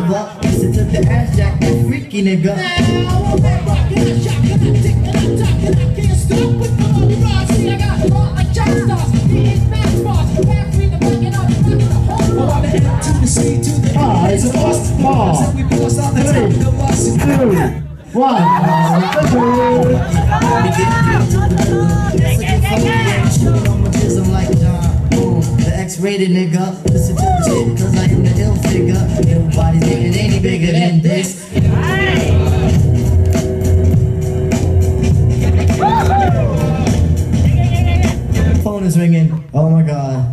river. Listen to the ass jack, that freaky nigga. Now, I'm back, rockin' a shot, and I tick, and I talk, and I can't stop with the money ride. See, I got heart like jack stars, hitting fast bars, back free the back, and I'm rockin' the whole bar. the M to the C to the Ah, it's a bust ball. So we bust on the top of the bus. Two, one. Thank you. Let me get you to the hood. Looking for me, and shooting on my jism like John. Boom, the X-rated nigga. Listen to the shit, cause I Ringing. Oh my god.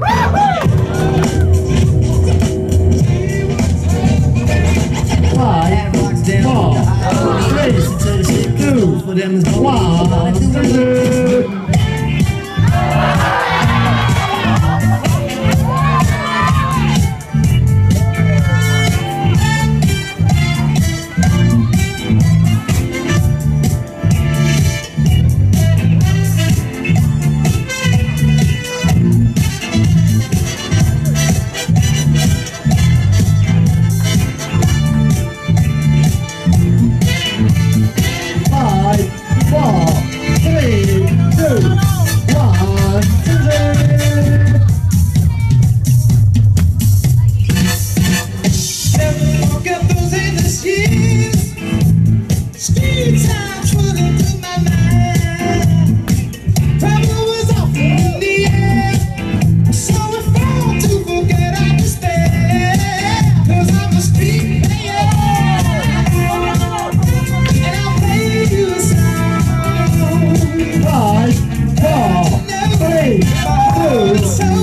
so